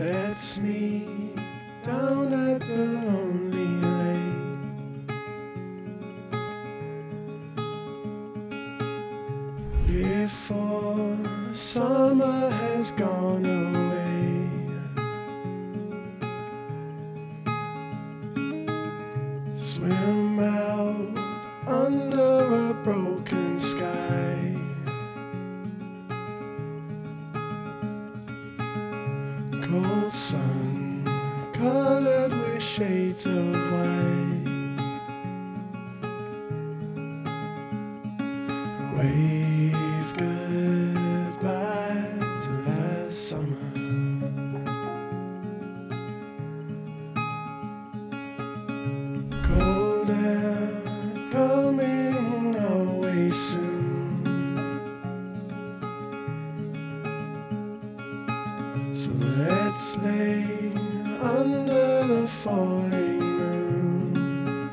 Let's meet down at the lonely lake. Before summer has gone away. Swim Cold sun colored with shades of white. Wave goodbye to last summer. Cold air coming away soon. So let's lay under the falling moon.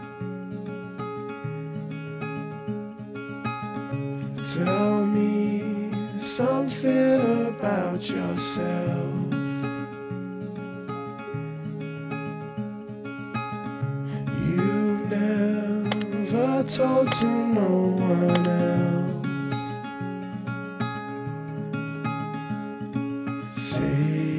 Tell me something about yourself. You've never told to no one else. Say